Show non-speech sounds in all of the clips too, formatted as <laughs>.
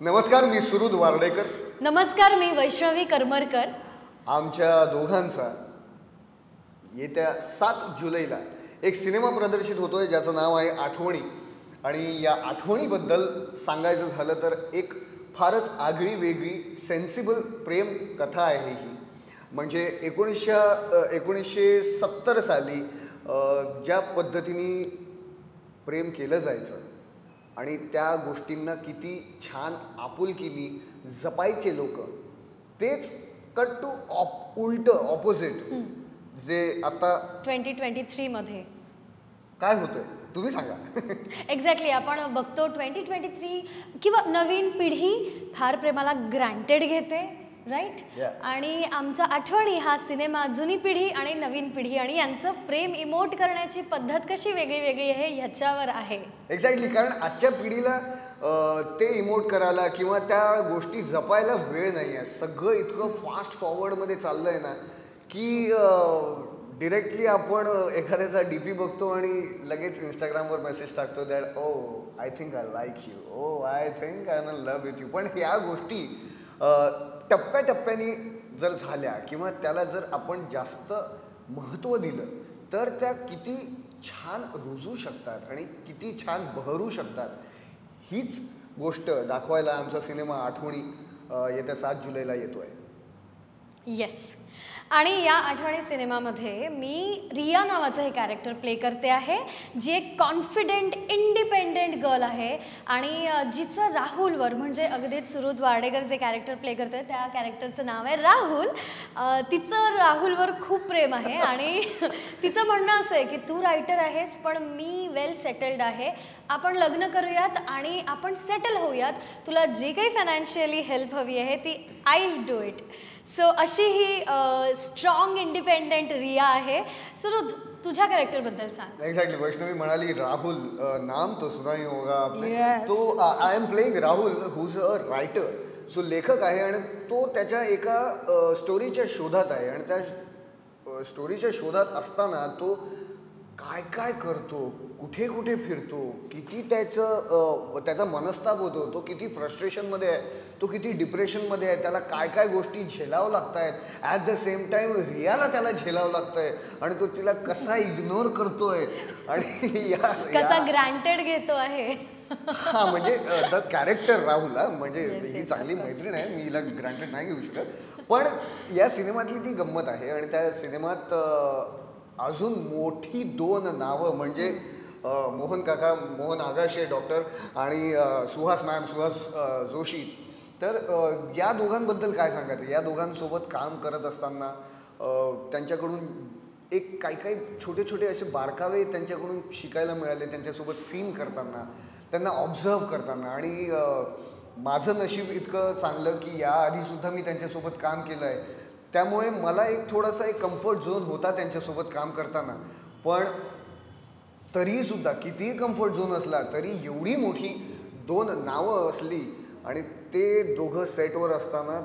नमस्कार मी सुरुद वार्डेकर. नमस्कार मी वैष्णवी करमरकर. आमच्या दोघांचा येत्या सात जुलैला एक सिनेमा प्रदर्शित होतोय ज्याचं नाव आहे आठवणी. आणि या आठवणीबद्दल सांगायचं झालं तर एक फारच आगळी वेगळी सेन्सिबल प्रेम कथा आहे ही. म्हणजे एकोणीसशे एकोणीसशे सत्तर साली ज्या पद्धतीने प्रेम केलं जायचं आणि त्या गोष्टींना किती छान आपुलकीनी जपायचे लोक. तेच कट टू ऑप उलट ऑपोजिट जे आता ट्वेंटी ट्वेंटी थ्रीमध्ये काय होतंय? तुम्ही सांगा. <laughs> एक्झॅक्टली आपण बघतो ट्वेंटी ट्वेंटी थ्री किंवा नवीन पिढी फार प्रेमाला ग्रँटेड घेते. राईट. आणि आमचा आठवणी हा सिनेमा जुनी पिढी आणि नवीन पिढी आणि यांचं प्रेम इमोट करण्याची पद्धत कशी वेगळी वेगळी आहे ह्याच्यावर आहे. एक्झॅक्टली कारण आजच्या पिढीला ते इमोट करायला किंवा त्या गोष्टी जपायला वेळ नाही आहे. सगळं इतकं फास्ट फॉरवर्डमध्ये चाललंय ना की डिरेक्टली आपण एखाद्याचा डी पी बघतो आणि लगेच इंस्टाग्रामवर मेसेज टाकतो that oh I think I like you oh I think I am love with you पण ह्या गोष्टी टप्प्याटप्प्याने जर झाल्या किंवा त्याला जर आपण जास्त महत्त्व दिलं तर त्या किती छान रुजू शकतात आणि किती छान बहरू शकतात. हीच गोष्ट दाखवायला आमचा सिनेमा आठवणी येत्या सात जुलैला येतो आहे येस आणि या आठवणी सिनेमामध्ये मी रिया नावाचं हे कॅरेक्टर प्ले करते आहे जी एक कॉन्फिडेंट इंडिपेंडेंट गर्ल आहे. आणि जिचं राहुलवर म्हणजे अगदीच सुरुद वार्डेकर जे कॅरेक्टर प्ले करते त्या कॅरेक्टरचं नाव आहे राहुल. तिचं राहुलवर खूप प्रेम आहे आणि <laughs> तिचं म्हणणं असं आहे की तू रायटर आहेस पण मी वेल सेटल्ड आहे. आपण लग्न करूयात आणि आपण सेटल होऊयात. तुला जी काही फायनान्शियली हेल्प हवी आहे ती आय डू इट सो अशी ही स्ट्रॉंग इंडिपेंडेंट रिया आहे. सुरुद तुझ्या कॅरेक्टरबद्दल सांग. एक्झॅक्टली वैष्णवी म्हणाली राहुल नाम तो सुना ही होगा. तो I am playing Rahul who's a writer so लेखक आहे आणि तो त्याच्या एका स्टोरीच्या शोधात आहे. आणि त्या स्टोरीच्या शोधात असताना तो काय काय करतो? कुठे कुठे फिरतो किती त्याचं त्याचा मनस्ताप होतो तो किती फ्रस्ट्रेशनमध्ये आहे तो किती डिप्रेशनमध्ये आहे त्याला काय काय गोष्टी झेलावं लागत आहेत ॲट द सेम टाइम रियाला त्याला झेलावं लागतंय. आणि तो तिला कसा इग्नोर करतोय. आणि या कसा ग्रँटेड घेतो आहे. हा म्हणजे द कॅरेक्टर राहुल म्हणजे ही चांगली. मैत्रीण आहे. मी हिला ग्रांटेड नाही घेऊ शकत. पण या सिनेमातली ती गंमत आहे. आणि त्या सिनेमात अजून मोठी दोन नावं म्हणजे मोहन काका मोहन आगाशे डॉक्टर आणि सुहास मॅम सुहास जोशी. तर या दोघांबद्दल काय सांगायचं? या दोघांसोबत काम करत असताना त्यांच्याकडून एक काही काही छोटे छोटे असे बारकावे त्यांच्याकडून शिकायला मिळाले त्यांच्यासोबत सीन करताना त्यांना ऑब्झर्व करताना. आणि माझं नशीब इतकं चांगलं की याआधीसुद्धा मी त्यांच्यासोबत काम केलं आहे त्यामुळे मला एक थोडासा एक कम्फर्ट झोन होता त्यांच्यासोबत काम करताना. पण तरीसुद्धा कितीही कम्फर्ट झोन असला तरी एवढी मोठी दोन नावं असली आणि ते दोघं सेटवर असताना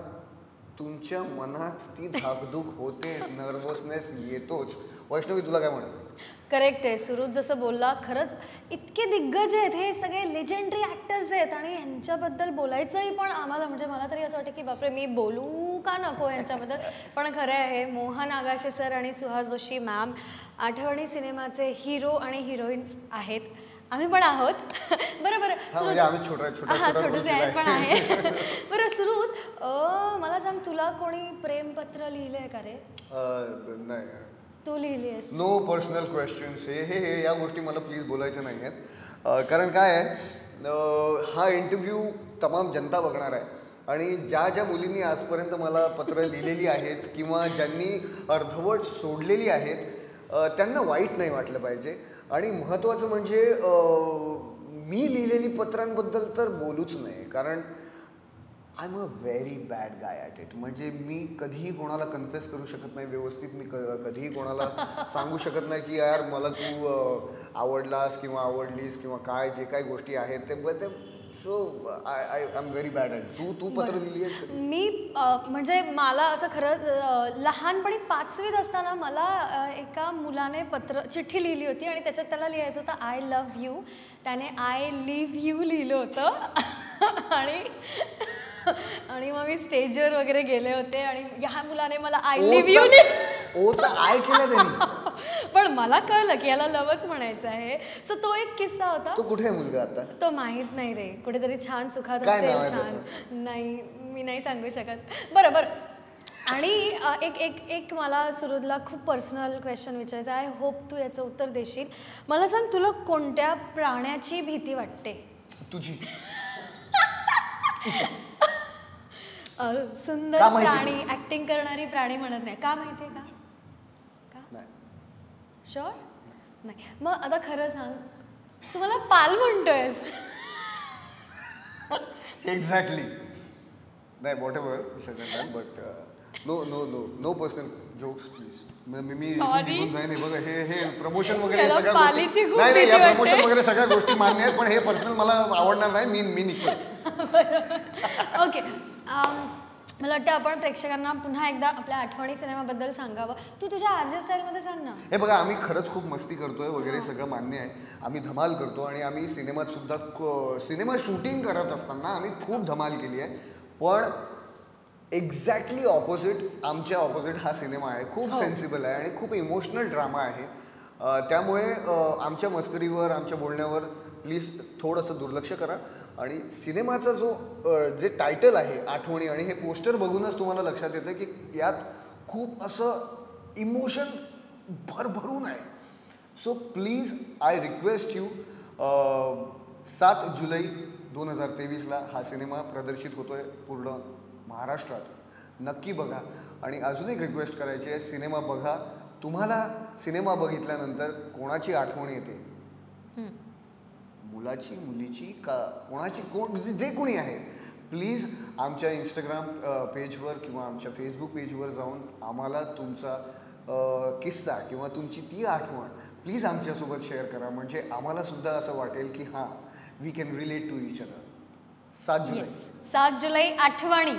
तुमच्या मनात ती धाकधूक होते नर्वसनेस <laughs> येतोच. वैष्णवी तुला काय म्हणत करेक्ट आहे. सुरुज जसं बोलला खरंच इतके दिग्गज आहेत. हे सगळे लेजेंडरी ॲक्टर्स आहेत आणि यांच्याबद्दल बोलायचंही पण आम्हाला म्हणजे मला तरी असं वाटतं की बापरे मी बोलू का नको यांच्याबद्दल <laughs> पण खरं आहे मोहन आगाशे सर आणि सुहास जोशी मॅम आठवणी सिनेमाचे हिरो आणि हिरोईन्स आहेत. आम्ही पण आहोत. <laughs> बरं बरं हा म्हणजे छोटेसे आहेत. पण आहे. <laughs> बरं सुरुत मला सांग तुला कोणी प्रेमपत्र लिहिलंय का रे? नाही. तू लिहिली आहेस. नो पर्सनल क्वेश्चन्स हे हे हे या गोष्टी मला प्लीज बोलायच्या नाही आहेत कारण काय आहे हा इंटरव्ह्यू तमाम जनता बघणार आहे. आणि ज्या ज्या मुलींनी आजपर्यंत मला पत्र लिहिलेली आहेत किंवा ज्यांनी अर्धवट सोडलेली आहेत त्यांना वाईट नाही वाटलं पाहिजे. आणि महत्त्वाचं म्हणजे मी लिहिलेली पत्रांबद्दल तर बोलूच नाही कारण I am a very bad guy at it म्हणजे मी कधीही कोणाला कन्फेस करू शकत नाही व्यवस्थित मी क कधीही कोणाला सांगू शकत नाही की यार मला तू आवडलास किंवा आवडलीस किंवा काय जे काही गोष्टी आहेत ते ब- ते so I I am very bad at तू तू पत्र लिहिली आहेस? मी म्हणजे मला असं खरं लहानपणी पाचवीत असताना मला एका मुलाने पत्र चिठ्ठी लिहिली होती आणि त्याच्यात त्याला लिहायचं होतं आय लव्ह यू त्याने आय लिव्ह यू लिहिलं होतं. <laughs> आणि आणि मग मी स्टेजवर वगैरे गेले होते आणि ह्या मुलाने मला आय लिव्ह यू ओचा आय केला त्यांनी. <laughs> पण मला कळलं की याला लवच म्हणायचं आहे. सो तो एक किस्सा होता. तो कुठे मुलगा आता? तो माहीत नाही रे. कुठेतरी छान सुखात असेल छान नाही मी नाही सांगू शकत. बरं बरं आणि एक एक एक मला सुरुदला खूप पर्सनल क्वेश्चन विचारायचं आहे. होप तू याचं उत्तर देशील. मला सांग तुला कोणत्या प्राण्याची भीती वाटते? तुझी. <laughs> सुंदर का? प्राणी ऍक्टिंग करणारी प्राणी म्हणत नाही. का माहितीये का? नाही. शुअर नाही. मग आता खरं सांग तू मला पाल म्हणतोयस. एक्झॅक्टली नाही whatever but no no no no personal jokes please मी मी हे बघा हे हे प्रमोशन वगैरे सगळ्या नाही नाही या प्रमोशन. वगैरे सगळ्या गोष्टी मान्य आहेत पण हे पर्सनल मला आवडणार नाही मी मी निघतो ओके <laughs> मला वाटतं आपण प्रेक्षकांना पुन्हा एकदा आपल्या आठवणी सिनेमाबद्दल सांगावं. तू तुझ्या आरजे स्टाईलमध्ये सांग ना. हे बघा आम्ही खरंच खूप मस्ती करतोय वगैरे सगळं मान्य आहे. आम्ही धमाल करतो आणि आम्ही सिनेमात सुद्धा सिनेमा शूटिंग करत असताना आम्ही खूप धमाल केली आहे. पण एक्झॅक्टली ऑपोजिट आमच्या ऑपोजिट हा सिनेमा आहे. खूप हो. सेन्सिबल आहे आणि खूप इमोशनल ड्रामा आहे. त्यामुळे आमच्या मस्करीवर आमच्या बोलण्यावर प्लीज थोडंसं दुर्लक्ष करा. आणि सिनेमाचा जो जे टायटल आहे आठवणी आणि हे पोस्टर बघूनच तुम्हाला लक्षात येतं की यात खूप असं इमोशन भरभरून आहे. So please I request you सात जुलै दोन हजार तेवीसला हा सिनेमा प्रदर्शित होतो आहे पूर्ण महाराष्ट्रात. नक्की बघा. आणि अजून एक रिक्वेस्ट करायची आहे सिनेमा बघा. तुम्हाला सिनेमा बघितल्यानंतर कोणाची आठवण येते? मुलाची मुलीची का कोणाची कोण जे- जे कोणी आहे प्लीज आमच्या इंस्टाग्राम पेजवर किंवा आमच्या फेसबुक पेजवर जाऊन आम्हाला तुमचा किस्सा किंवा तुमची ती आठवण प्लीज आमच्यासोबत शेअर करा. म्हणजे आम्हालासुद्धा असं वाटेल की हां we can relate to each other सात जुलै. सात जुलै आठवणी.